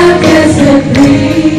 darkest and free.